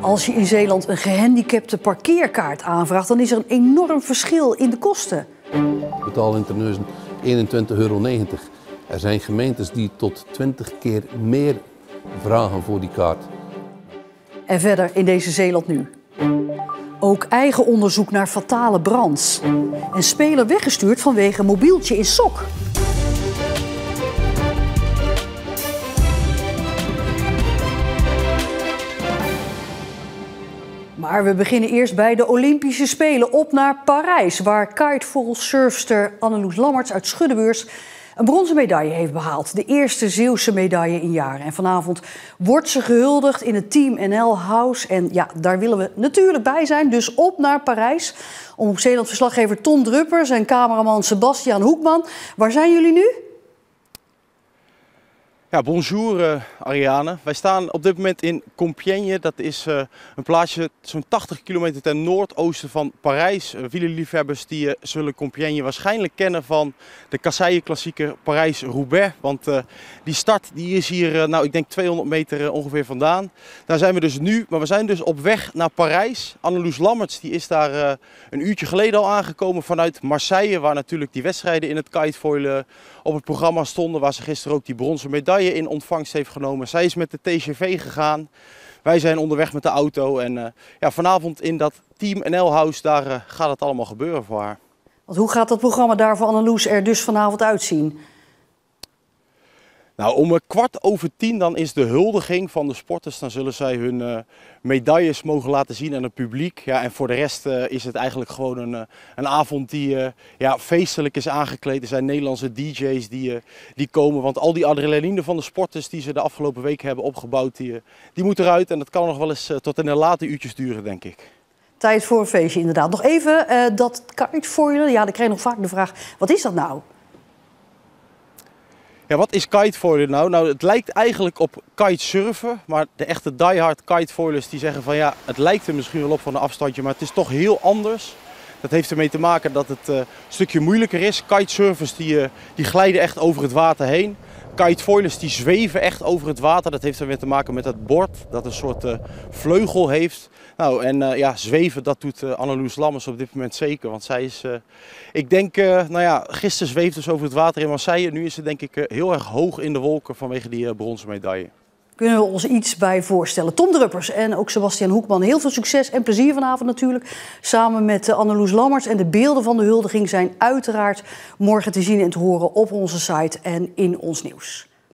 Als je in Zeeland een gehandicapte parkeerkaart aanvraagt, dan is er een enorm verschil in de kosten. Ik betaal in Terneuzen 21,90 euro. Er zijn gemeentes die tot 20 keer meer vragen voor die kaart. En verder in deze Zeeland nu. Ook eigen onderzoek naar fatale brands. En speler weggestuurd vanwege mobieltje in sok. Maar we beginnen eerst bij de Olympische Spelen op naar Parijs, waar kitesurfster Anneloes Lammerts uit Schuddebeurs een bronzen medaille heeft behaald. De eerste Zeeuwse medaille in jaren. En vanavond wordt ze gehuldigd in het Team NL House. En ja, daar willen we natuurlijk bij zijn. Dus op naar Parijs. Om op Zeeland verslaggever Tom Druppers en cameraman Sebastian Hoekman. Waar zijn jullie nu? Ja, bonjour uh, Ariane. Wij staan op dit moment in Compiègne. Dat is uh, een plaatsje zo'n 80 kilometer ten noordoosten van Parijs. Uh, wielerliefhebbers die zullen Compiègne waarschijnlijk kennen van de kasseien-klassieker Parijs-Roubaix. Want die start die is hier, nou ik denk 200 meter ongeveer vandaan. Daar zijn we dus nu, maar we zijn dus op weg naar Parijs. Anneloes Lammerts die is daar een uurtje geleden al aangekomen vanuit Marseille. Waar natuurlijk die wedstrijden in het kitefoilen op het programma stonden. Waar ze gisteren ook die bronzen medaille in ontvangst heeft genomen. Zij is met de TGV gegaan. Wij zijn onderweg met de auto. En uh, ja, vanavond in dat Team NL House, daar uh, gaat het allemaal gebeuren voor haar. Want hoe gaat dat programma daar voor Anneloes er dus vanavond uitzien? Nou, om een kwart over tien dan is de huldiging van de sporters. Dan zullen zij hun uh, medailles mogen laten zien aan het publiek. Ja, en voor de rest uh, is het eigenlijk gewoon een, uh, een avond die ja, feestelijk is aangekleed. Er zijn Nederlandse DJ's die, die komen. Want al die adrenaline van de sporters die ze de afgelopen weken hebben opgebouwd, die, die moet eruit. En dat kan nog wel eens tot in de late uurtjes duren, denk ik. Tijd voor een feestje, inderdaad. Nog even dat kitefoilen. Ja, ik krijg nog vaak de vraag, wat is dat nou? Ja, wat is kitefoilen nou? Nou, het lijkt eigenlijk op kitesurfen, maar de echte diehard kitefoilers die zeggen van ja, het lijkt er misschien wel op van een afstandje, maar het is toch heel anders. Dat heeft ermee te maken dat het uh, een stukje moeilijker is. Kitesurfers die, uh, die glijden echt over het water heen. Kitefoilers die zweven echt over het water. Dat heeft er weer te maken met het bord dat een soort uh, vleugel heeft. Nou, en uh, ja, zweven, dat doet uh, Lammers op dit moment zeker. Want zij is, ik denk, nou ja, gisteren zweefde ze over het water in Marseille. Nu is ze denk ik heel erg hoog in de wolken vanwege die bronzen medaille. Kunnen we ons iets bij voorstellen. Tom Druppers en ook Sebastian Hoekman. Heel veel succes en plezier vanavond natuurlijk. Samen met Anneloes Lammers. En de beelden van de huldiging zijn uiteraard morgen te zien en te horen op onze site en in ons nieuws.